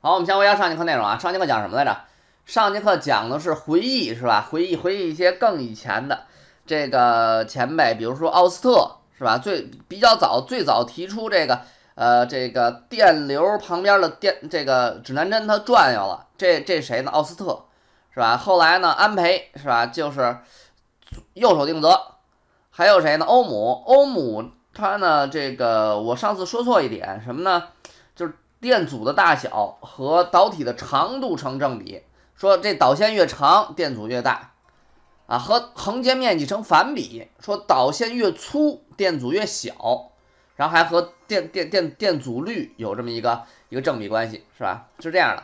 好，我们先回答上节课内容啊。上节课讲什么来着？上节课讲的是回忆，是吧？回忆回忆一些更以前的这个前辈，比如说奥斯特，是吧？最比较早，最早提出这个呃这个电流旁边的电这个指南针它转悠了，这这谁呢？奥斯特，是吧？后来呢，安培，是吧？就是右手定则。还有谁呢？欧姆，欧姆他呢？这个我上次说错一点，什么呢？就是电阻的大小和导体的长度成正比，说这导线越长，电阻越大，啊，和横截面积成反比，说导线越粗，电阻越小，然后还和电电电电阻率有这么一个一个正比关系，是吧？是这样的。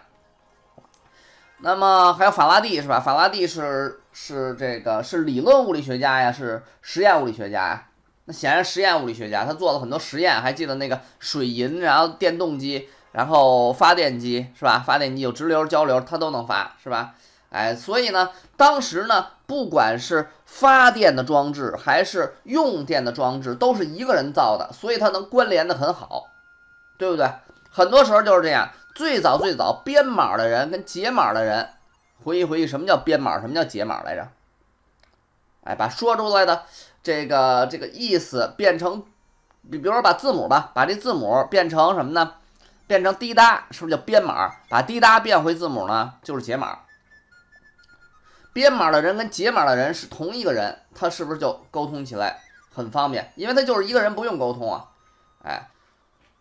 那么还有法拉第是吧？法拉第是是这个是理论物理学家呀，是实验物理学家呀。那显然实验物理学家他做了很多实验，还记得那个水银，然后电动机，然后发电机是吧？发电机有直流、交流，它都能发是吧？哎，所以呢，当时呢，不管是发电的装置还是用电的装置，都是一个人造的，所以它能关联的很好，对不对？很多时候就是这样。最早最早编码的人跟解码的人，回忆回忆什么叫编码，什么叫解码来着？哎，把说出来的这个这个意思变成，比比如说把字母吧，把这字母变成什么呢？变成滴答，是不是叫编码？把滴答变回字母呢，就是解码。编码的人跟解码的人是同一个人，他是不是就沟通起来很方便？因为他就是一个人，不用沟通啊，哎。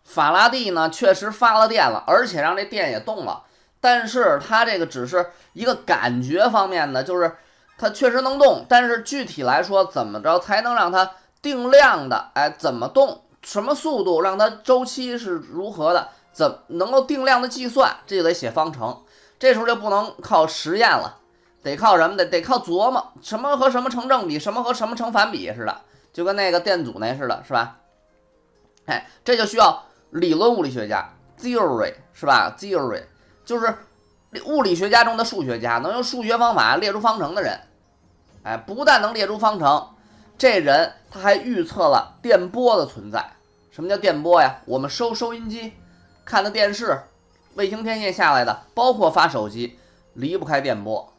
法拉第呢，确实发了电了，而且让这电也动了，但是它这个只是一个感觉方面的，就是它确实能动，但是具体来说，怎么着才能让它定量的？哎，怎么动？什么速度？让它周期是如何的？怎能够定量的计算？这就得写方程，这时候就不能靠实验了，得靠什么？得得靠琢磨，什么和什么成正比，什么和什么成反比似的，就跟那个电阻那似的，是吧？哎，这就需要。理论物理学家，theory 是吧？theory 就是物理学家中的数学家，能用数学方法列出方程的人。哎，不但能列出方程，这人他还预测了电波的存在。什么叫电波呀？我们收收音机、看的电视、卫星天线下来的，包括发手机，离不开电波。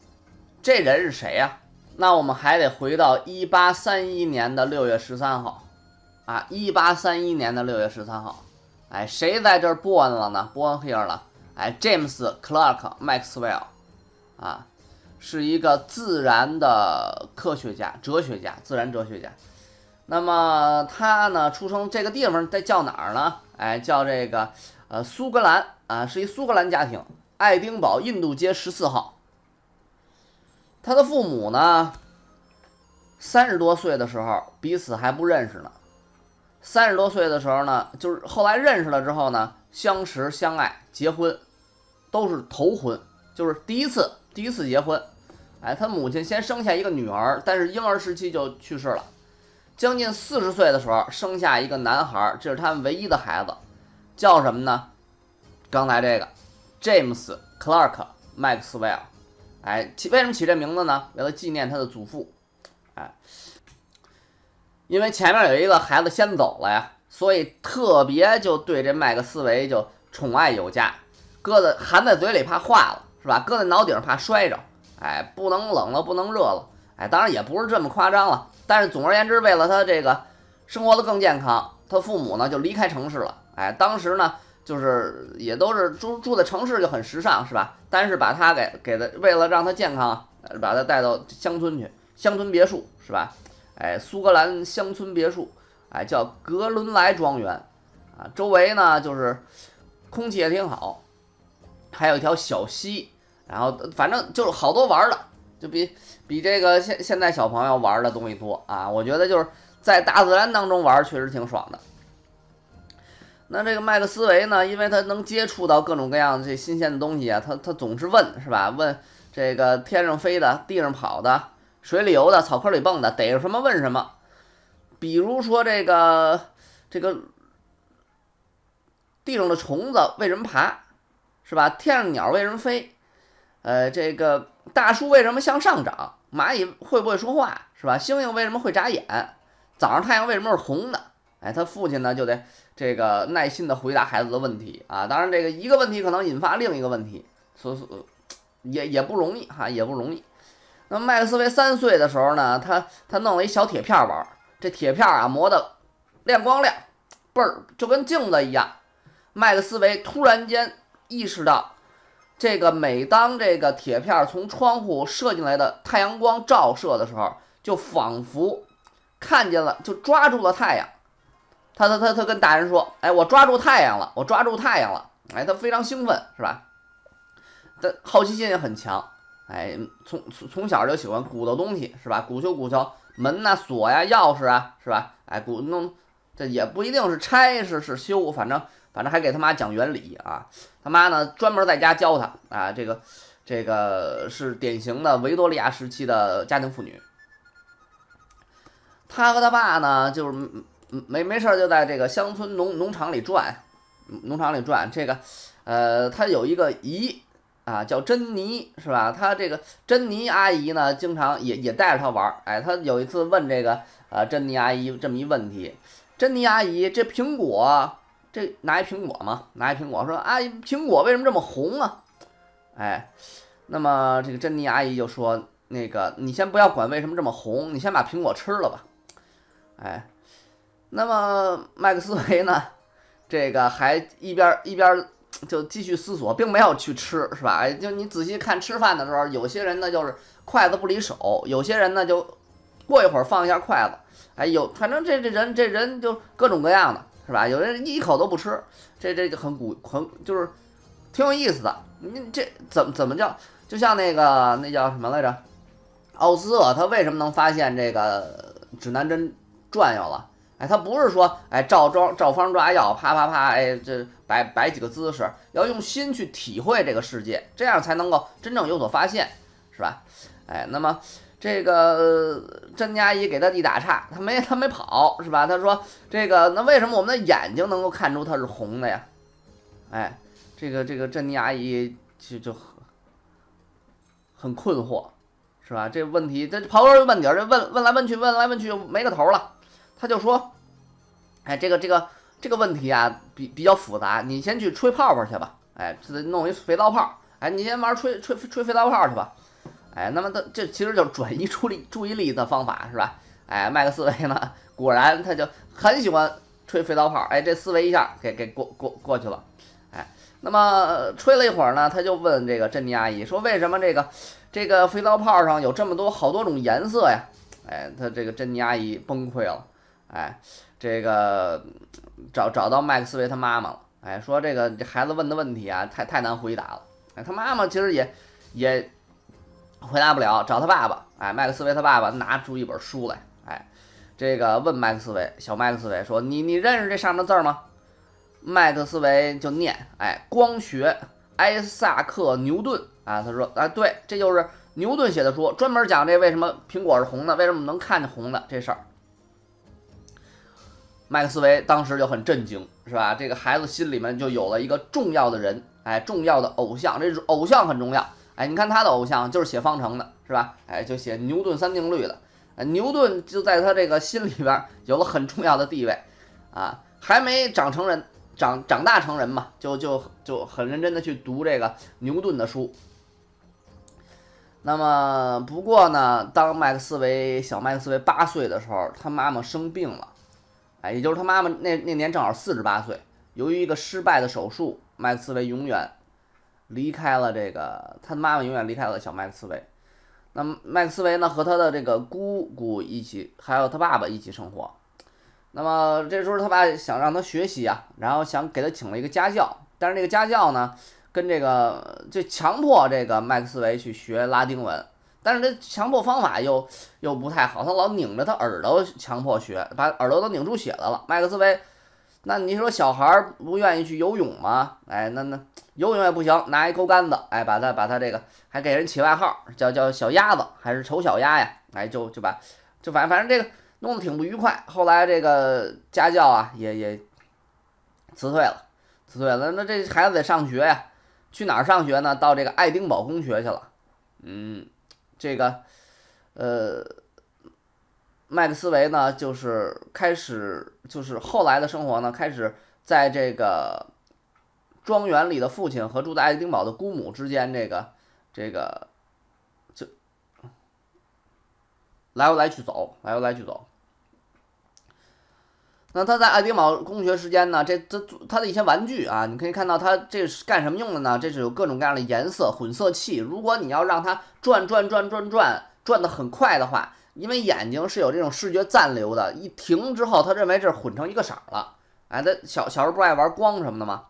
这人是谁呀？那我们还得回到一八三一年的六月十三号啊！一八三一年的六月十三号。哎，谁在这儿 born 了呢？born here 了。哎，James Clerk Maxwell，啊，是一个自然的科学家、哲学家、自然哲学家。那么他呢，出生这个地方在叫哪儿呢？哎，叫这个呃苏格兰啊，是一苏格兰家庭，爱丁堡印度街十四号。他的父母呢，三十多岁的时候彼此还不认识呢。三十多岁的时候呢，就是后来认识了之后呢，相识相爱，结婚，都是头婚，就是第一次，第一次结婚。哎，他母亲先生下一个女儿，但是婴儿时期就去世了。将近四十岁的时候，生下一个男孩，这是他们唯一的孩子，叫什么呢？刚才这个，James Clark Maxwell。哎，起为什么起这名字呢？为了纪念他的祖父。哎。因为前面有一个孩子先走了呀，所以特别就对这麦克斯韦就宠爱有加，搁在含在嘴里怕化了，是吧？搁在脑顶上怕摔着，哎，不能冷了，不能热了，哎，当然也不是这么夸张了。但是总而言之，为了他这个生活的更健康，他父母呢就离开城市了，哎，当时呢就是也都是住住在城市就很时尚，是吧？但是把他给给他，为了让他健康，把他带到乡村去，乡村别墅，是吧？哎，苏格兰乡村别墅，哎，叫格伦莱庄园，啊，周围呢就是空气也挺好，还有一条小溪，然后反正就是好多玩的，就比比这个现现在小朋友玩的东西多啊。我觉得就是在大自然当中玩，确实挺爽的。那这个麦克斯韦呢，因为他能接触到各种各样的这新鲜的东西啊，他他总是问，是吧？问这个天上飞的，地上跑的。水里游的，草坑里蹦的，逮着什么问什么。比如说这个这个地上的虫子为什么爬，是吧？天上鸟为什么飞？呃，这个大树为什么向上长？蚂蚁会不会说话？是吧？星星为什么会眨眼？早上太阳为什么是红的？哎，他父亲呢就得这个耐心的回答孩子的问题啊。当然，这个一个问题可能引发另一个问题，所以也也不容易哈，也不容易。那麦克斯韦三岁的时候呢，他他弄了一小铁片玩，这铁片啊磨得亮光亮，倍儿就跟镜子一样。麦克斯韦突然间意识到，这个每当这个铁片从窗户射进来的太阳光照射的时候，就仿佛看见了，就抓住了太阳。他他他他跟大人说：“哎，我抓住太阳了，我抓住太阳了。”哎，他非常兴奋，是吧？他好奇心也很强。哎，从从从小就喜欢鼓捣东西，是吧？鼓修鼓秋，门呐、锁呀、钥匙啊，是吧？哎，鼓弄这也不一定是拆，是是修，反正反正还给他妈讲原理啊。他妈呢，专门在家教他啊。这个这个是典型的维多利亚时期的家庭妇女。他和他爸呢，就是没没事就在这个乡村农农场里转，农场里转。这个呃，他有一个姨。啊，叫珍妮是吧？他这个珍妮阿姨呢，经常也也带着他玩儿。哎，他有一次问这个呃珍妮阿姨这么一问题：珍妮阿姨，这苹果，这拿一苹果嘛，拿一苹果说，阿姨，苹果为什么这么红啊？哎，那么这个珍妮阿姨就说，那个你先不要管为什么这么红，你先把苹果吃了吧。哎，那么麦克斯韦呢，这个还一边一边。就继续思索，并没有去吃，是吧？哎，就你仔细看吃饭的时候，有些人呢就是筷子不离手，有些人呢就过一会儿放一下筷子，哎，有反正这这人这人就各种各样的，是吧？有人一口都不吃，这这就很古很就是挺有意思的。你这怎么怎么叫？就像那个那叫什么来着？奥斯特他为什么能发现这个指南针转悠了？哎，他不是说，哎，照装照方抓药，啪啪啪，哎，这摆摆几个姿势，要用心去体会这个世界，这样才能够真正有所发现，是吧？哎，那么这个甄阿姨给他一打岔，他没他没跑，是吧？他说这个，那为什么我们的眼睛能够看出它是红的呀？哎，这个这个珍妮阿姨就就很很困惑，是吧？这问题这刨根问底儿，这问问来问去，问来问去就没个头了。他就说：“哎，这个这个这个问题啊，比比较复杂，你先去吹泡泡去吧。哎，这弄一肥皂泡。哎，你先玩吹吹吹肥皂泡去吧。哎，那么他这其实就转移注意注意力的方法是吧？哎，麦克斯韦呢，果然他就很喜欢吹肥皂泡。哎，这思维一下给给过过过去了。哎，那么吹了一会儿呢，他就问这个珍妮阿姨说：为什么这个这个肥皂泡上有这么多好多种颜色呀？哎，他这个珍妮阿姨崩溃了。”哎，这个找找到麦克斯韦他妈妈了。哎，说这个这孩子问的问题啊，太太难回答了。哎，他妈妈其实也也回答不了，找他爸爸。哎，麦克斯韦他爸爸拿出一本书来。哎，这个问麦克斯韦，小麦克斯韦说：“你你认识这上面字吗？”麦克斯韦就念：“哎，光学，艾萨克牛顿啊。”他说：“啊，对，这就是牛顿写的书，专门讲这为什么苹果是红的，为什么能看见红的这事儿。”麦克斯韦当时就很震惊，是吧？这个孩子心里面就有了一个重要的人，哎，重要的偶像。这偶像很重要，哎，你看他的偶像就是写方程的，是吧？哎，就写牛顿三定律的，牛顿就在他这个心里边有了很重要的地位，啊，还没长成人，长长大成人嘛，就就就很认真的去读这个牛顿的书。那么不过呢，当麦克斯韦小麦克斯韦八岁的时候，他妈妈生病了。哎，也就是他妈妈那那年正好四十八岁，由于一个失败的手术，麦克斯韦永远离开了这个，他妈妈永远离开了小麦克斯韦。那么麦克斯韦呢，和他的这个姑姑一起，还有他爸爸一起生活。那么这时候他爸想让他学习啊，然后想给他请了一个家教，但是这个家教呢，跟这个就强迫这个麦克斯韦去学拉丁文。但是这强迫方法又又不太好，他老拧着他耳朵强迫学，把耳朵都拧出血来了。麦克斯韦，那你说小孩儿不愿意去游泳吗？哎，那那游泳也不行，拿一钩竿子，哎，把他把他这个还给人起外号，叫叫小鸭子还是丑小鸭呀？哎，就就把就反正反正这个弄得挺不愉快。后来这个家教啊也也辞退了，辞退了。那这孩子得上学呀，去哪儿上学呢？到这个爱丁堡公学去了。嗯。这个，呃，麦克斯韦呢，就是开始，就是后来的生活呢，开始在这个庄园里的父亲和住在爱丁堡的姑母之间，这个这个就来回来去走，来回来去走。那他在爱丁堡公学时间呢，这这他的一些玩具啊，你可以看到他这是干什么用的呢？这是有各种各样的颜色混色器。如果你要让它转转转转转转的很快的话，因为眼睛是有这种视觉暂留的，一停之后，他认为这是混成一个色了。哎，他小小时候不爱玩光什么的吗？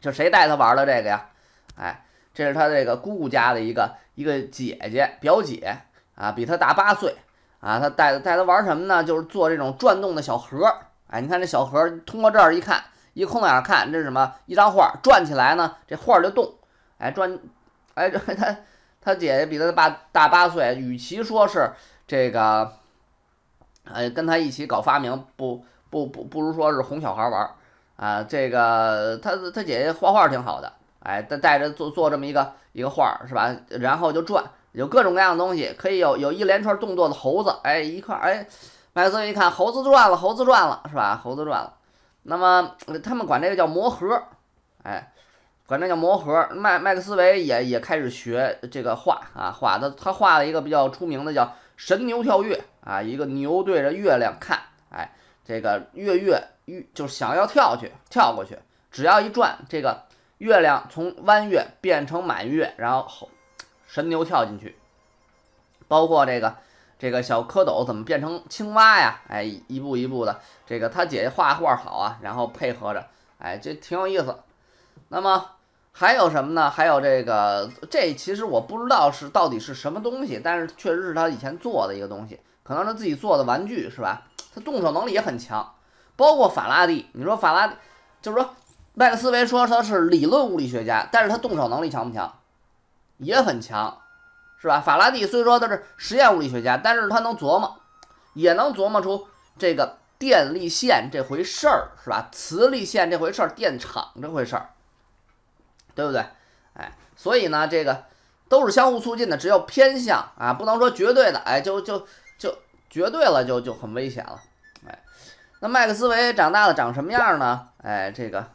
这谁带他玩的这个呀？哎，这是他这个姑姑家的一个一个姐姐表姐啊，比他大八岁啊。他带带他玩什么呢？就是做这种转动的小盒。哎，你看这小盒，通过这儿一看，一空眼看，这是什么？一张画，转起来呢，这画就动。哎，转，哎，这他他姐姐比他爸大八岁，与其说是。这个，呃，跟他一起搞发明，不不不，不如说是哄小孩玩儿啊。这个他他姐姐画画挺好的，哎，带带着做做这么一个一个画儿是吧？然后就转，有各种各样的东西，可以有有一连串动作的猴子，哎，一块，哎，麦克斯韦一看猴子转了，猴子转了是吧？猴子转了，那么他们管这个叫魔盒，哎。管这叫魔盒，麦麦克斯韦也也开始学这个画啊，画他他画了一个比较出名的叫神牛跳跃啊，一个牛对着月亮看，哎，这个月月月就想要跳去跳过去，只要一转，这个月亮从弯月变成满月，然后神牛跳进去，包括这个这个小蝌蚪怎么变成青蛙呀，哎，一步一步的，这个他姐姐画画好啊，然后配合着，哎，这挺有意思，那么。还有什么呢？还有这个，这其实我不知道是到底是什么东西，但是确实是他以前做的一个东西，可能是自己做的玩具，是吧？他动手能力也很强，包括法拉第。你说法拉，就是说麦克斯韦说他是理论物理学家，但是他动手能力强不强？也很强，是吧？法拉第虽说他是实验物理学家，但是他能琢磨，也能琢磨出这个电力线这回事儿，是吧？磁力线这回事儿，电场这回事儿。对不对？哎，所以呢，这个都是相互促进的，只有偏向啊，不能说绝对的，哎，就就就绝对了，就就很危险了，哎。那麦克斯韦长大了长什么样呢？哎，这个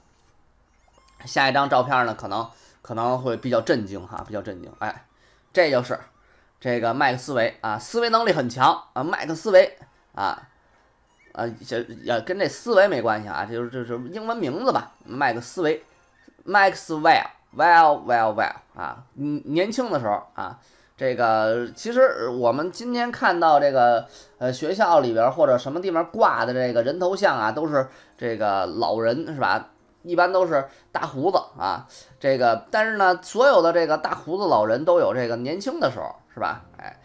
下一张照片呢，可能可能会比较震惊哈，比较震惊。哎，这就是这个麦克斯韦啊，思维能力很强啊，麦克斯韦啊，啊，这也跟这思维没关系啊，这就是这是英文名字吧，麦克斯韦。Maxwell，well，well，well 啊，嗯，年轻的时候啊，这个其实我们今天看到这个呃学校里边或者什么地方挂的这个人头像啊，都是这个老人是吧？一般都是大胡子啊，这个但是呢，所有的这个大胡子老人都有这个年轻的时候是吧？哎，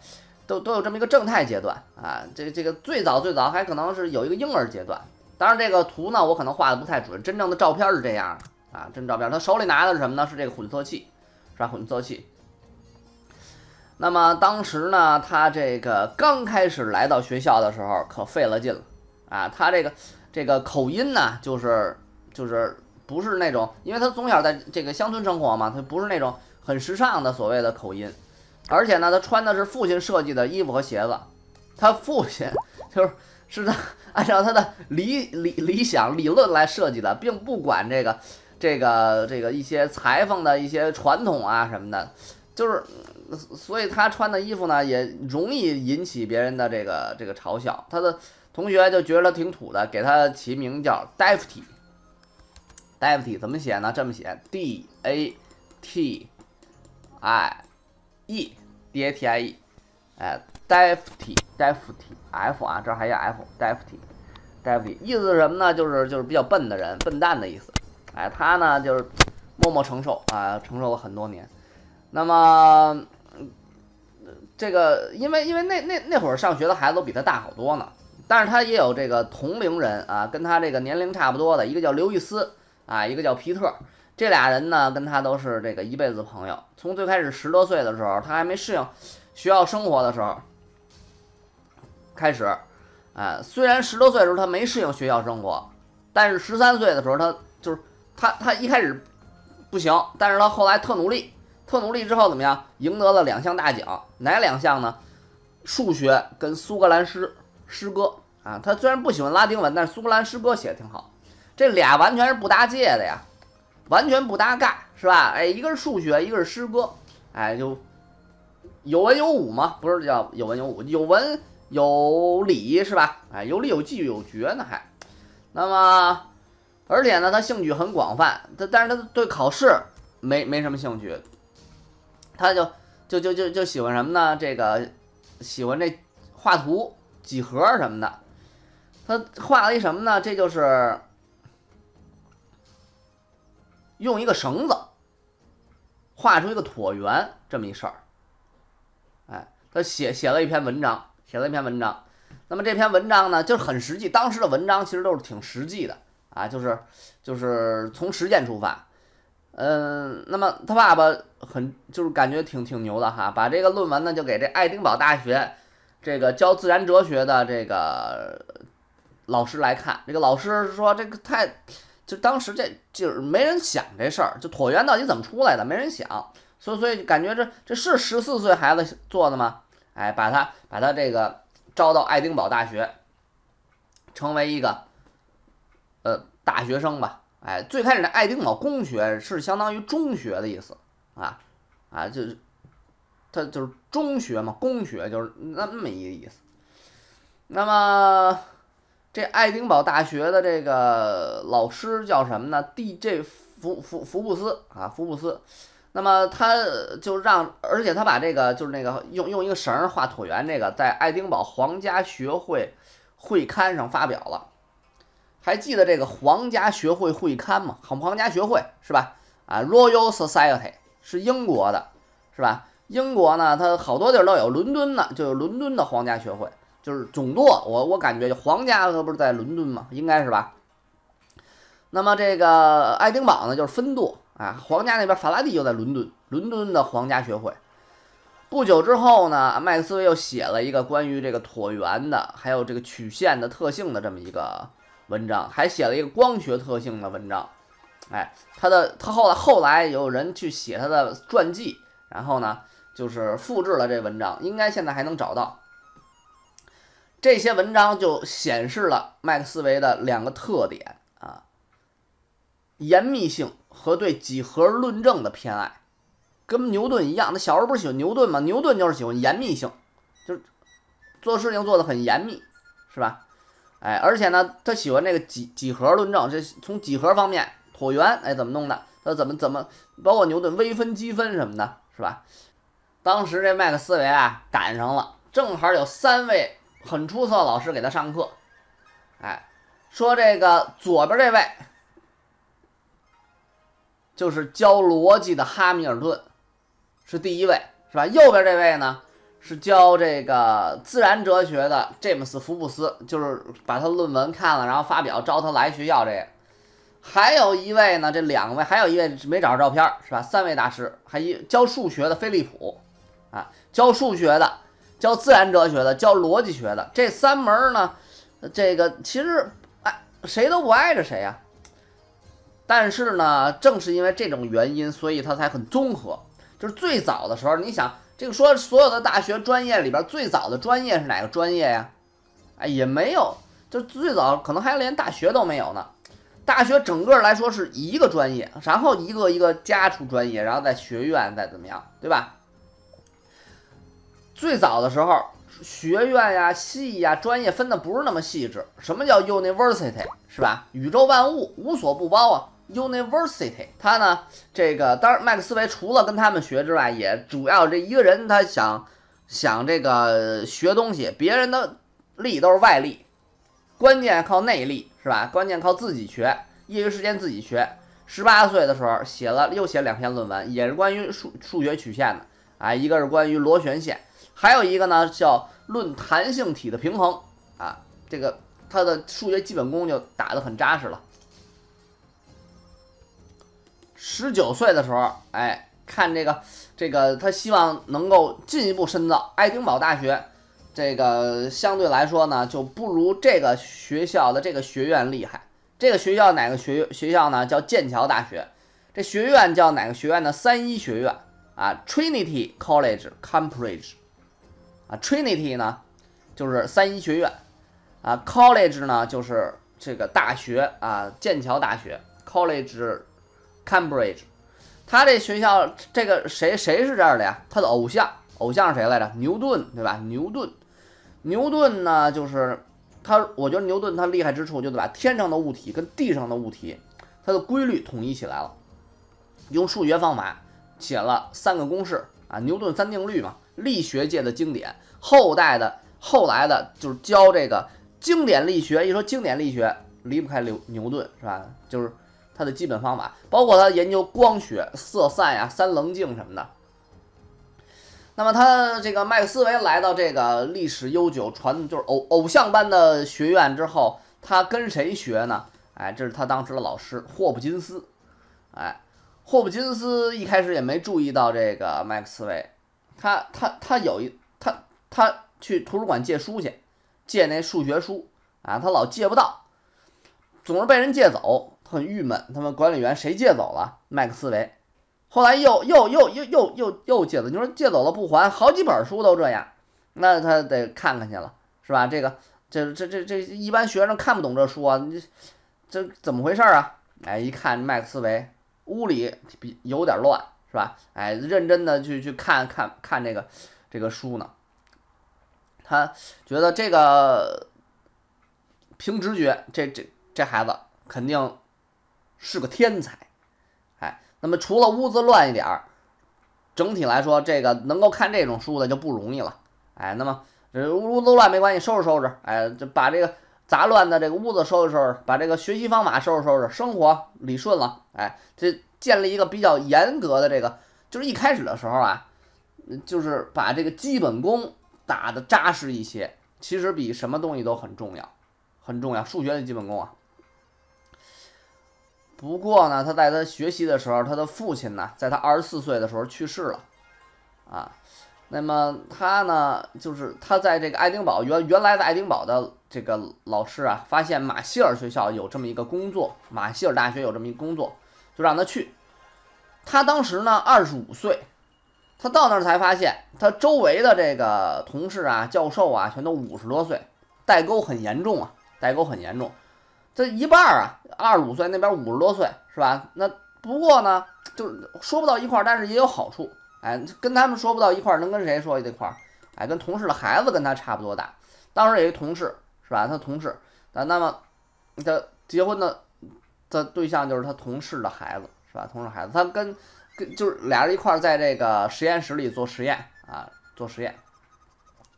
都都有这么一个正态阶段啊，这这个最早最早还可能是有一个婴儿阶段。当然这个图呢，我可能画的不太准，真正的照片是这样。啊，真照片，他手里拿的是什么呢？是这个混色器，是吧？混色器。那么当时呢，他这个刚开始来到学校的时候，可费了劲了啊！他这个这个口音呢，就是就是不是那种，因为他从小在这个乡村生活嘛，他不是那种很时尚的所谓的口音，而且呢，他穿的是父亲设计的衣服和鞋子，他父亲就是是他按照他的理理理想理论来设计的，并不管这个。这个这个一些裁缝的一些传统啊什么的，就是，所以他穿的衣服呢也容易引起别人的这个这个嘲笑。他的同学就觉得他挺土的，给他起名叫 Defty Dafty。Dafty 怎么写呢？这么写：D A T I E，D A T I E，哎，Dafty，Dafty，F 啊，这还有 F，Dafty，Dafty，意思是什么呢？就是就是比较笨的人，笨蛋的意思。哎，他呢就是默默承受啊，承受了很多年。那么，这个因为因为那那那会上学的孩子都比他大好多呢，但是他也有这个同龄人啊，跟他这个年龄差不多的，一个叫刘易斯啊，一个叫皮特，这俩人呢跟他都是这个一辈子朋友。从最开始十多岁的时候，他还没适应学校生活的时候开始，啊，虽然十多岁的时候他没适应学校生活，但是十三岁的时候他就是。他他一开始不行，但是他后来特努力，特努力之后怎么样？赢得了两项大奖，哪两项呢？数学跟苏格兰诗诗歌啊。他虽然不喜欢拉丁文，但是苏格兰诗歌写的挺好。这俩完全是不搭界的呀，完全不搭嘎，是吧？哎，一个是数学，一个是诗歌，哎，就有文有武嘛，不是叫有文有武，有文有理是吧？哎，有理有据有决呢还。那么，而且呢，他兴趣很广泛，他但是他对考试没没什么兴趣，他就就就就就喜欢什么呢？这个喜欢这画图、几何什么的。他画了一什么呢？这就是用一个绳子画出一个椭圆这么一事儿。哎，他写写了一篇文章，写了一篇文章。那么这篇文章呢，就是很实际。当时的文章其实都是挺实际的啊，就是就是从实践出发。嗯，那么他爸爸很就是感觉挺挺牛的哈，把这个论文呢就给这爱丁堡大学这个教自然哲学的这个老师来看。这个老师说这个太就当时这就是没人想这事儿，就椭圆到底怎么出来的，没人想。所以所以感觉这这是十四岁孩子做的吗？哎，把他把他这个。招到爱丁堡大学，成为一个呃大学生吧。哎，最开始的爱丁堡公学是相当于中学的意思啊啊，就是它就是中学嘛，公学就是那么一个意思。那么这爱丁堡大学的这个老师叫什么呢？D.J. 福福福布斯啊，福布斯。那么他就让，而且他把这个就是那个用用一个绳画椭圆，这个在爱丁堡皇家学会会刊上发表了。还记得这个皇家学会会刊吗？皇皇家学会是吧？啊，Royal Society 是英国的，是吧？英国呢，它好多地儿都有，伦敦呢就有伦敦的皇家学会，就是总舵。我我感觉就皇家可不是在伦敦吗？应该是吧？那么这个爱丁堡呢，就是分舵。啊，皇家那边法拉第就在伦敦，伦敦的皇家学会。不久之后呢，麦克斯韦又写了一个关于这个椭圆的，还有这个曲线的特性的这么一个文章，还写了一个光学特性的文章。哎，他的他后来后来有人去写他的传记，然后呢，就是复制了这文章，应该现在还能找到。这些文章就显示了麦克斯韦的两个特点啊，严密性。和对几何论证的偏爱，跟牛顿一样。那小时候不是喜欢牛顿吗？牛顿就是喜欢严密性，就是做事情做的很严密，是吧？哎，而且呢，他喜欢这个几几何论证，这从几何方面，椭圆，哎，怎么弄的？他怎么怎么，包括牛顿微分积分什么的，是吧？当时这麦克斯韦啊赶上了，正好有三位很出色的老师给他上课，哎，说这个左边这位。就是教逻辑的哈密尔顿，是第一位，是吧？右边这位呢，是教这个自然哲学的詹姆斯·福布斯，就是把他论文看了，然后发表，招他来学校。这个还有一位呢，这两位，还有一位没找着照片，是吧？三位大师，还一教数学的菲利普，啊，教数学的，教自然哲学的，教逻辑学的，这三门呢，这个其实哎，谁都不挨着谁呀。但是呢，正是因为这种原因，所以它才很综合。就是最早的时候，你想这个说所有的大学专业里边最早的专业是哪个专业呀？哎，也没有，就最早可能还连大学都没有呢。大学整个来说是一个专业，然后一个一个加出专业，然后在学院再怎么样，对吧？最早的时候，学院呀、系呀、专业分的不是那么细致。什么叫 university 是吧？宇宙万物无所不包啊。University，他呢，这个当然麦克斯韦除了跟他们学之外，也主要这一个人，他想想这个学东西，别人的力都是外力，关键靠内力是吧？关键靠自己学，业余时间自己学。十八岁的时候写了又写两篇论文，也是关于数数学曲线的啊，一个是关于螺旋线，还有一个呢叫论弹性体的平衡啊，这个他的数学基本功就打得很扎实了。十九岁的时候，哎，看这个，这个他希望能够进一步深造。爱丁堡大学，这个相对来说呢，就不如这个学校的这个学院厉害。这个学校哪个学学校呢？叫剑桥大学。这学院叫哪个学院呢？三一学院啊，Trinity College Cambridge。啊，Trinity 呢，就是三一学院。啊，college 呢就是这个大学啊，剑桥大学，college Cambridge。他这学校这个谁谁是这儿的呀？他的偶像偶像是谁来着？牛顿对吧？牛顿，牛顿呢就是他，我觉得牛顿他厉害之处就是把天上的物体跟地上的物体它的规律统一起来了，用数学方法写了三个公式啊，牛顿三定律嘛，力学界的经典。后代的后来的就是教这个经典力学，一说经典力学离不开牛牛顿是吧？就是。它的基本方法包括他研究光学、色散呀、三棱镜什么的。那么他这个麦克斯韦来到这个历史悠久、传就是偶偶像般的学院之后，他跟谁学呢？哎，这是他当时的老师霍普金斯。哎，霍普金斯一开始也没注意到这个麦克斯韦，他他他有一他他去图书馆借书去，借那数学书啊，他老借不到，总是被人借走。很郁闷，他们管理员谁借走了？麦克斯韦，后来又又又又又又又借走。你说借走了不还，好几本书都这样，那他得看看去了，是吧？这个这这这这一般学生看不懂这书啊，你这怎么回事啊？哎，一看麦克斯韦屋里比有点乱，是吧？哎，认真的去去看看看这个这个书呢，他觉得这个凭直觉，这这这孩子肯定。是个天才，哎，那么除了屋子乱一点儿，整体来说，这个能够看这种书的就不容易了，哎，那么这屋子乱没关系，收拾收拾，哎，就把这个杂乱的这个屋子收拾收拾，把这个学习方法收拾收拾，生活理顺了，哎，这建立一个比较严格的这个，就是一开始的时候啊，就是把这个基本功打得扎实一些，其实比什么东西都很重要，很重要，数学的基本功啊。不过呢，他在他学习的时候，他的父亲呢，在他二十四岁的时候去世了，啊，那么他呢，就是他在这个爱丁堡原原来的爱丁堡的这个老师啊，发现马歇尔学校有这么一个工作，马歇尔大学有这么一个工作，就让他去。他当时呢二十五岁，他到那儿才发现，他周围的这个同事啊、教授啊，全都五十多岁，代沟很严重啊，代沟很严重。这一半儿啊，二十五岁那边五十多岁，是吧？那不过呢，就是说不到一块儿，但是也有好处。哎，跟他们说不到一块儿，能跟谁说一块儿？哎，跟同事的孩子跟他差不多大。当时有一同事，是吧？他同事，那那么他结婚的的对象就是他同事的孩子，是吧？同事孩子，他跟跟就是俩人一块儿在这个实验室里做实验啊，做实验。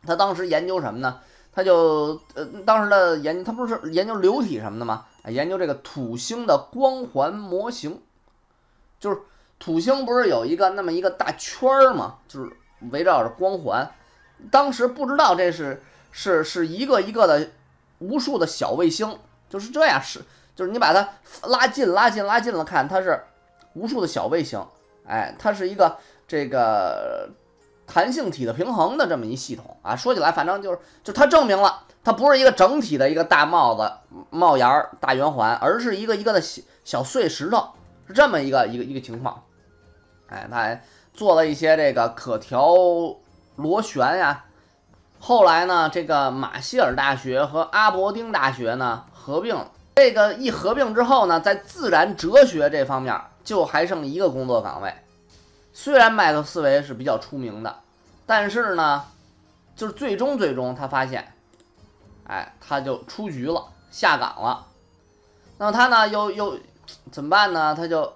他当时研究什么呢？他就呃，当时的研究，他不是研究流体什么的吗？研究这个土星的光环模型，就是土星不是有一个那么一个大圈儿吗？就是围绕着光环。当时不知道这是是是一个一个的无数的小卫星，就是这样是，就是你把它拉近拉近拉近了看，它是无数的小卫星。哎，它是一个这个。弹性体的平衡的这么一系统啊，说起来反正就是，就它证明了它不是一个整体的一个大帽子、帽檐、大圆环，而是一个一个的小小碎石头，是这么一个一个一个情况。哎，他还做了一些这个可调螺旋呀。后来呢，这个马歇尔大学和阿伯丁大学呢合并了，这个一合并之后呢，在自然哲学这方面就还剩一个工作岗位。虽然麦克斯韦是比较出名的，但是呢，就是最终最终他发现，哎，他就出局了，下岗了。那么他呢，又又怎么办呢？他就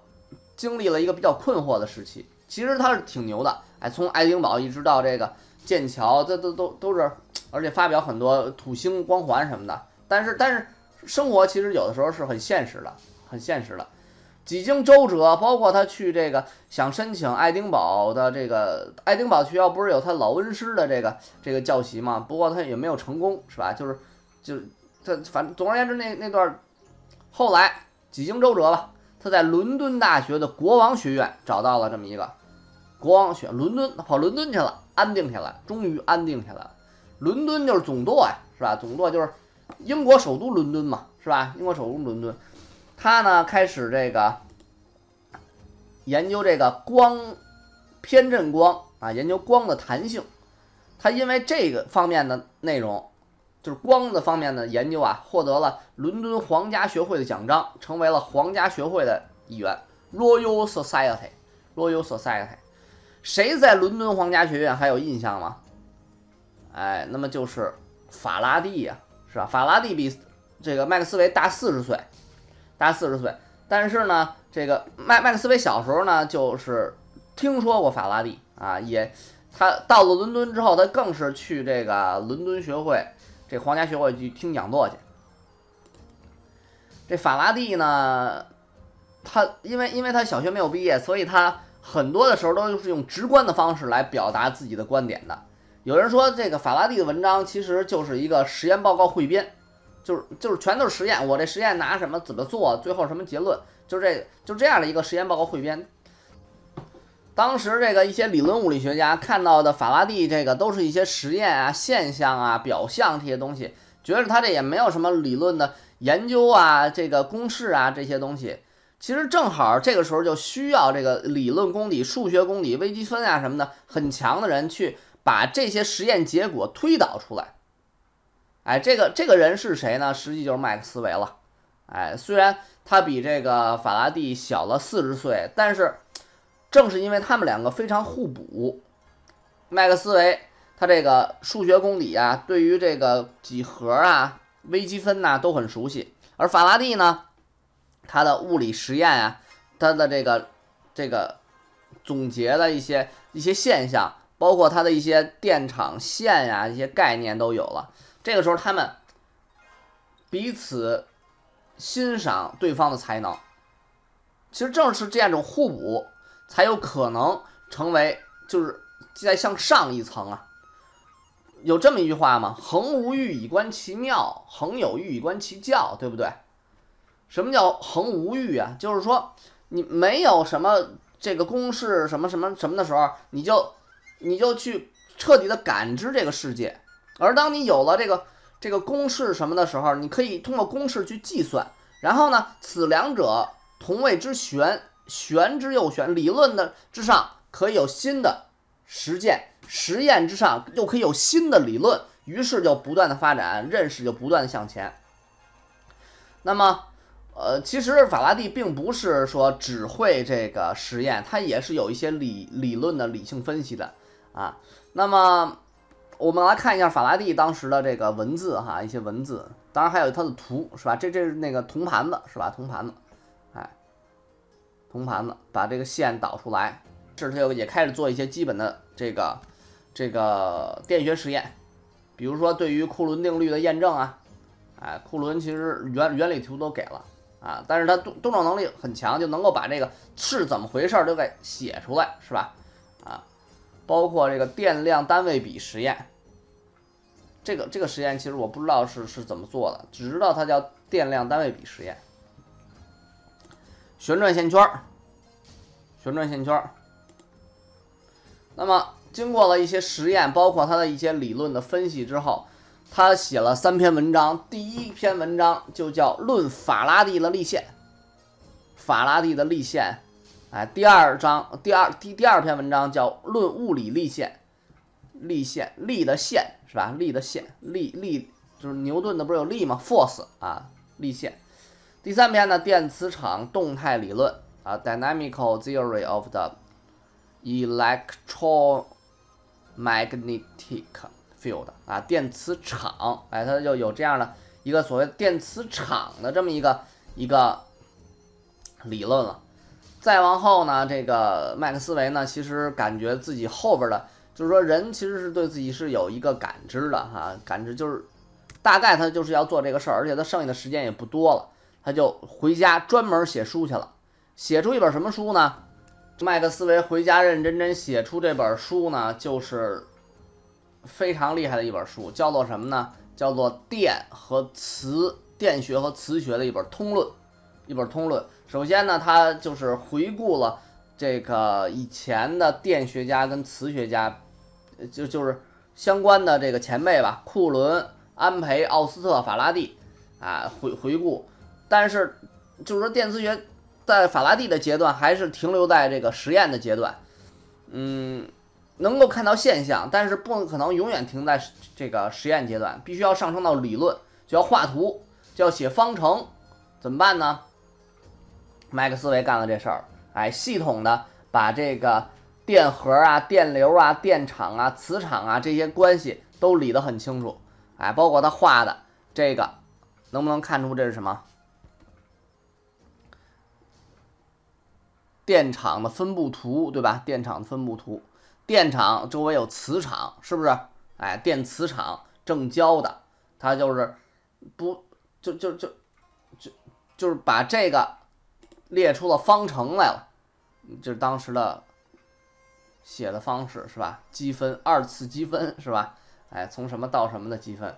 经历了一个比较困惑的时期。其实他是挺牛的，哎，从爱丁堡一直到这个剑桥，这都都都是，而且发表很多土星光环什么的。但是但是生活其实有的时候是很现实的，很现实的。几经周折，包括他去这个想申请爱丁堡的这个爱丁堡学校，不是有他老恩师的这个这个教习吗？不过他也没有成功，是吧？就是就是他反正总而言之，那那段后来几经周折吧，他在伦敦大学的国王学院找到了这么一个国王学伦敦跑伦敦去了，安定下来，终于安定下来了。伦敦就是总舵呀，是吧？总舵就是英国首都伦敦嘛，是吧？英国首都伦敦。他呢开始这个研究这个光偏振光啊，研究光的弹性。他因为这个方面的内容就是光的方面的研究啊，获得了伦敦皇家学会的奖章，成为了皇家学会的一员 （Royal Society），Royal Society。谁在伦敦皇家学院还有印象吗？哎，那么就是法拉第呀，是吧？法拉第比这个麦克斯韦大四十岁，大四十岁。但是呢，这个麦麦克斯韦小时候呢，就是听说过法拉第啊，也他到了伦敦之后，他更是去这个伦敦学会。这皇家学会去听讲座去。这法拉第呢，他因为因为他小学没有毕业，所以他很多的时候都是用直观的方式来表达自己的观点的。有人说这个法拉第的文章其实就是一个实验报告汇编，就是就是全都是实验。我这实验拿什么怎么做，最后什么结论，就这就这样的一个实验报告汇编。当时这个一些理论物理学家看到的法拉第这个都是一些实验啊、现象啊、表象这些东西，觉得他这也没有什么理论的研究啊、这个公式啊这些东西。其实正好这个时候就需要这个理论功底、数学功底、微积分啊什么的很强的人去把这些实验结果推导出来。哎，这个这个人是谁呢？实际就是麦克斯韦了。哎，虽然他比这个法拉第小了四十岁，但是。正是因为他们两个非常互补，麦克斯韦他这个数学功底啊，对于这个几何啊、微积分呐都很熟悉，而法拉第呢，他的物理实验啊，他的这个这个总结的一些一些现象，包括它的一些电场线呀一些概念都有了。这个时候他们彼此欣赏对方的才能，其实正是这样一种互补。才有可能成为，就是在向上一层啊。有这么一句话吗？恒无欲以观其妙，恒有欲以观其教，对不对？什么叫恒无欲啊？就是说你没有什么这个公式什么什么什么的时候，你就你就去彻底的感知这个世界。而当你有了这个这个公式什么的时候，你可以通过公式去计算，然后呢，此两者同谓之玄。玄之又玄，理论的之上可以有新的实践，实验之上又可以有新的理论，于是就不断的发展，认识就不断的向前。那么，呃，其实法拉第并不是说只会这个实验，他也是有一些理理论的理性分析的啊。那么，我们来看一下法拉第当时的这个文字哈，一些文字，当然还有他的图是吧？这这是那个铜盘子是吧？铜盘子。哎铜盘子把这个线导出来，这他也开始做一些基本的这个这个电学实验，比如说对于库伦定律的验证啊，哎，库伦其实原原理图都给了啊，但是他动动手能力很强，就能够把这个是怎么回事都给写出来，是吧？啊，包括这个电量单位比实验，这个这个实验其实我不知道是是怎么做的，只知道它叫电量单位比实验。旋转线圈，旋转线圈。那么，经过了一些实验，包括他的一些理论的分析之后，他写了三篇文章。第一篇文章就叫《论法拉第的力线》，法拉第的力线。哎，第二章，第二第第二篇文章叫《论物理力线》，力线，力的线是吧？力的线，力力就是牛顿的不是有力吗？force 啊，力线。第三篇呢，电磁场动态理论啊，dynamical theory of the electromagnetic field 啊，电磁场，哎，它就有这样的一个所谓电磁场的这么一个一个理论了。再往后呢，这个麦克斯韦呢，其实感觉自己后边的，就是说人其实是对自己是有一个感知的哈，感知就是大概他就是要做这个事儿，而且他剩下的时间也不多了。他就回家专门写书去了，写出一本什么书呢？麦克斯韦回家认认真真写出这本书呢，就是非常厉害的一本书，叫做什么呢？叫做电和磁电学和磁学的一本通论，一本通论。首先呢，他就是回顾了这个以前的电学家跟磁学家，就就是相关的这个前辈吧，库伦、安培、奥斯特、法拉第啊，回回顾。但是，就是说电磁学在法拉第的阶段还是停留在这个实验的阶段，嗯，能够看到现象，但是不可能永远停在这个实验阶段，必须要上升到理论，就要画图，就要写方程，怎么办呢？麦克斯韦干了这事儿，哎，系统的把这个电荷啊、电流啊、电场啊、磁场啊这些关系都理得很清楚，哎，包括他画的这个，能不能看出这是什么？电场的分布图，对吧？电场的分布图，电场周围有磁场，是不是？哎，电磁场正交的，它就是不就就就就就是把这个。列出了方程来了，就是当时的写的方式是吧？积分二次积分是吧？哎，从什么到什么的积分，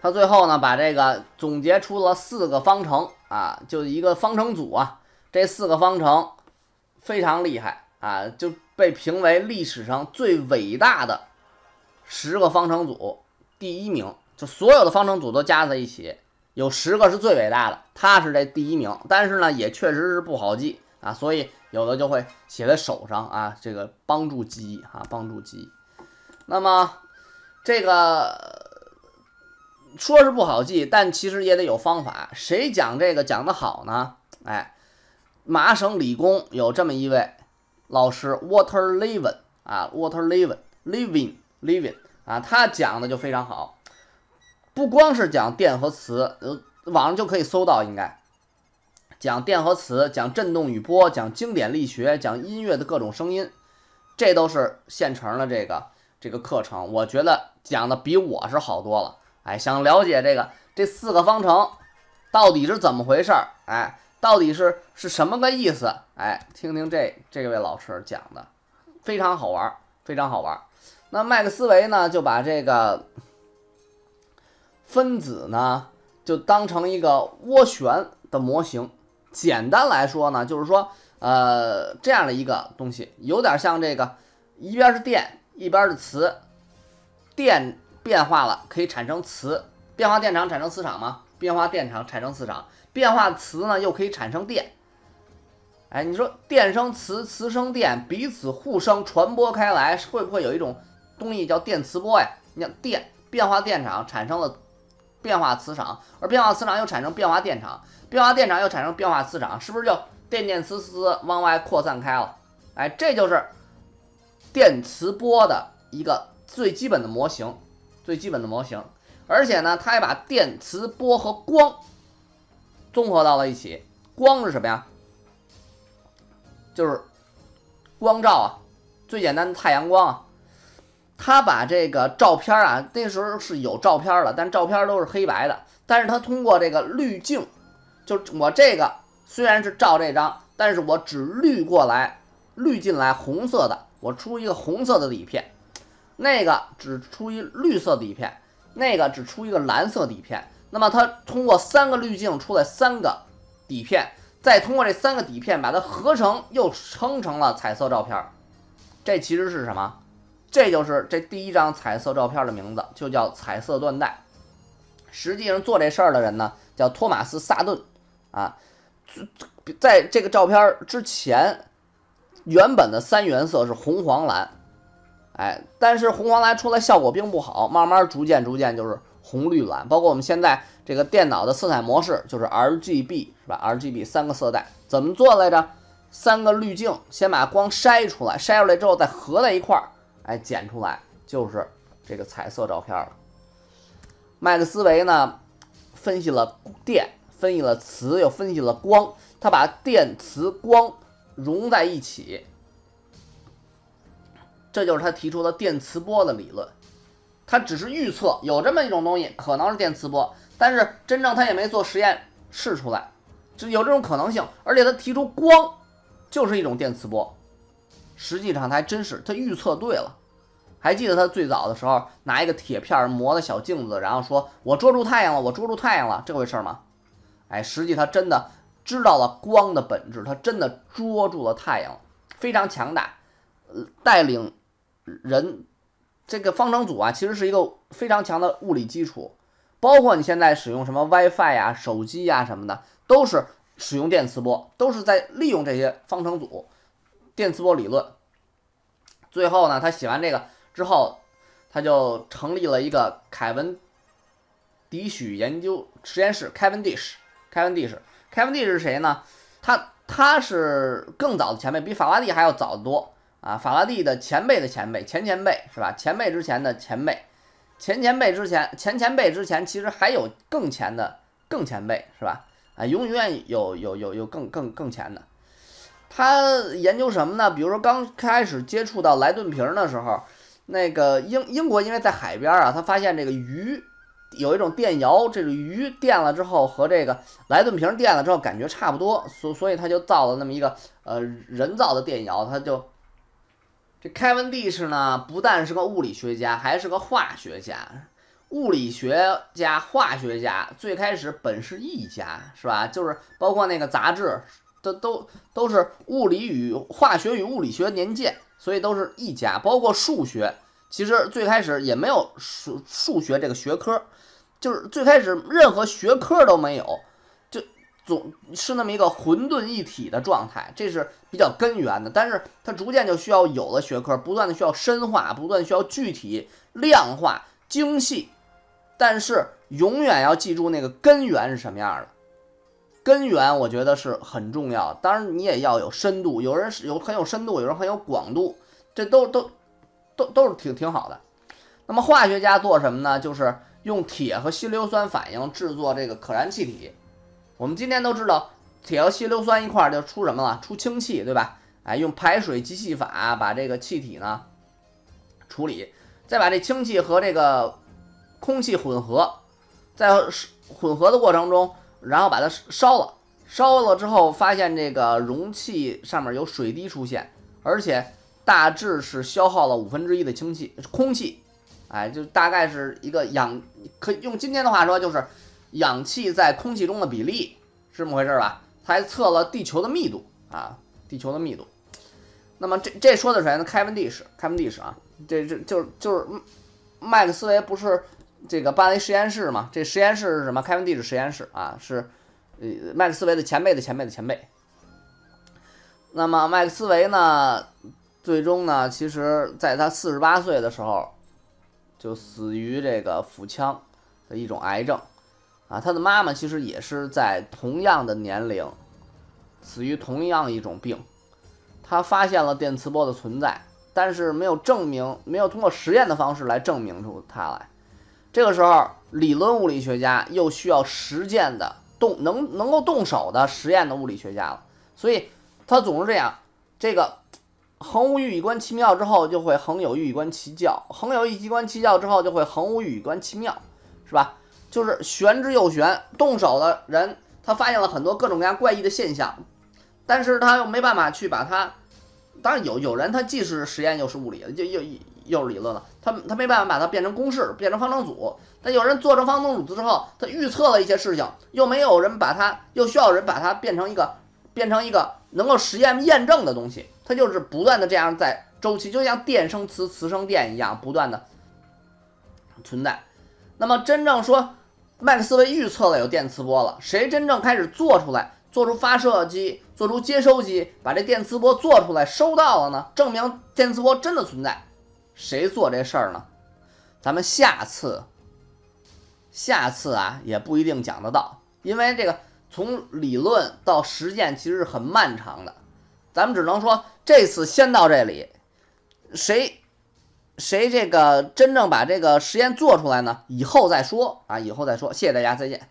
他最后呢把这个总结出了四个方程啊，就一个方程组啊，这四个方程非常厉害啊，就被评为历史上最伟大的十个方程组第一名，就所有的方程组都加在一起。有十个是最伟大的，他是这第一名，但是呢，也确实是不好记啊，所以有的就会写在手上啊，这个帮助记忆啊，帮助记忆。那么这个说是不好记，但其实也得有方法。谁讲这个讲得好呢？哎，麻省理工有这么一位老师，Water Levin 啊，Water Levin，Levin，Levin 啊，他讲的就非常好。不光是讲电和磁，呃，网上就可以搜到，应该讲电和磁，讲振动与波，讲经典力学，讲音乐的各种声音，这都是现成的这个这个课程。我觉得讲的比我是好多了。哎，想了解这个这四个方程到底是怎么回事儿？哎，到底是是什么个意思？哎，听听这这位老师讲的，非常好玩，非常好玩。那麦克斯韦呢，就把这个。分子呢，就当成一个涡旋的模型。简单来说呢，就是说，呃，这样的一个东西，有点像这个，一边是电，一边是磁。电变化了，可以产生磁，变化电场产生磁场吗？变化电场产生磁场，变化磁呢，又可以产生电。哎，你说电生磁，磁生电，彼此互生，传播开来，会不会有一种东西叫电磁波呀？你看电变化电场产生了。变化磁场，而变化磁场又产生变化电场，变化电场又产生变化磁场，是不是就电电磁磁往外扩散开了？哎，这就是电磁波的一个最基本的模型，最基本的模型。而且呢，它还把电磁波和光综合到了一起。光是什么呀？就是光照啊，最简单的太阳光啊。他把这个照片啊，那时候是有照片了，但照片都是黑白的。但是他通过这个滤镜，就我这个虽然是照这张，但是我只滤过来，滤进来红色的，我出一个红色的底片，那个只出一绿色底片，那个只出一个蓝色底片。那么他通过三个滤镜出来三个底片，再通过这三个底片把它合成，又生成了彩色照片。这其实是什么？这就是这第一张彩色照片的名字，就叫彩色缎带。实际上做这事儿的人呢，叫托马斯·萨顿啊。在这个照片之前，原本的三原色是红、黄、蓝，哎，但是红、黄、蓝出来效果并不好，慢慢逐渐逐渐就是红、绿、蓝。包括我们现在这个电脑的色彩模式就是 RGB 是吧？RGB 三个色带怎么做来着？三个滤镜，先把光筛出来，筛出来之后再合在一块儿。哎，剪出来就是这个彩色照片了。麦克斯韦呢，分析了电，分析了磁，又分析了光，他把电、磁、光融在一起，这就是他提出的电磁波的理论。他只是预测有这么一种东西可能是电磁波，但是真正他也没做实验试出来，就有这种可能性。而且他提出光就是一种电磁波。实际上他还真是，他预测对了。还记得他最早的时候拿一个铁片磨的小镜子，然后说：“我捉住太阳了，我捉住太阳了。”这回事吗？哎，实际他真的知道了光的本质，他真的捉住了太阳，非常强大。带领人这个方程组啊，其实是一个非常强的物理基础。包括你现在使用什么 WiFi 呀、手机呀什么的，都是使用电磁波，都是在利用这些方程组。电磁波理论最后呢，他写完这个之后，他就成立了一个凯文迪许研究实验室 （Cavendish）。Cavendish，Cavendish 是谁呢？他他是更早的前辈，比法拉第还要早得多啊！法拉第的前辈的前辈，前前辈是吧？前辈之前的前辈，前前辈之前，前前辈之前，其实还有更前的更前辈是吧？啊，永远有有有有更更更前的。他研究什么呢？比如说刚开始接触到莱顿瓶的时候，那个英英国因为在海边啊，他发现这个鱼有一种电摇，这个鱼电了之后和这个莱顿瓶电了之后感觉差不多，所所以他就造了那么一个呃人造的电摇。他就这开文蒂是呢，不但是个物理学家，还是个化学家。物理学家、化学家最开始本是一家，是吧？就是包括那个杂志。都都都是物理与化学与物理学年鉴，所以都是一家。包括数学，其实最开始也没有数数学这个学科，就是最开始任何学科都没有，就总是那么一个混沌一体的状态，这是比较根源的。但是它逐渐就需要有了学科，不断的需要深化，不断需要具体量化精细，但是永远要记住那个根源是什么样的。根源我觉得是很重要，当然你也要有深度，有人有很有深度，有人很有广度，这都都都都是挺挺好的。那么化学家做什么呢？就是用铁和稀硫酸反应制作这个可燃气体。我们今天都知道，铁和稀硫酸一块就出什么了？出氢气，对吧？哎，用排水机系法把这个气体呢处理，再把这氢气和这个空气混合，在混合的过程中。然后把它烧了，烧了之后发现这个容器上面有水滴出现，而且大致是消耗了五分之一的氢气空气，哎，就大概是一个氧，可以用今天的话说就是氧气在空气中的比例是这么回事吧？他还测了地球的密度啊，地球的密度。那么这这说的是谁呢？开文蒂史，开文蒂史啊，这这就是就是麦克斯韦不是。这个巴黎实验室嘛，这实验室是什么？开文地质实验室啊，是呃麦克斯韦的前辈的前辈的前辈。那么麦克斯韦呢，最终呢，其实在他四十八岁的时候，就死于这个腹腔的一种癌症啊。他的妈妈其实也是在同样的年龄，死于同样一种病。他发现了电磁波的存在，但是没有证明，没有通过实验的方式来证明出它来。这个时候，理论物理学家又需要实践的动能能够动手的实验的物理学家了，所以他总是这样。这个恒无欲以观其妙之后，就会恒有欲以观其教；恒有欲以观其教之后，就会恒无欲以观其妙，是吧？就是玄之又玄。动手的人，他发现了很多各种各样怪异的现象，但是他又没办法去把它。当然有有人，他既是实验又是物理，就又又是理论了。他他没办法把它变成公式，变成方程组。但有人做成方程组之后，他预测了一些事情，又没有人把它，又需要人把它变成一个，变成一个能够实验验证的东西。它就是不断的这样在周期，就像电生磁，磁生电一样，不断的存在。那么真正说，麦克斯韦预测了有电磁波了，谁真正开始做出来，做出发射机，做出接收机，把这电磁波做出来，收到了呢？证明电磁波真的存在。谁做这事儿呢？咱们下次，下次啊也不一定讲得到，因为这个从理论到实践其实是很漫长的。咱们只能说这次先到这里，谁谁这个真正把这个实验做出来呢？以后再说啊，以后再说。谢谢大家，再见。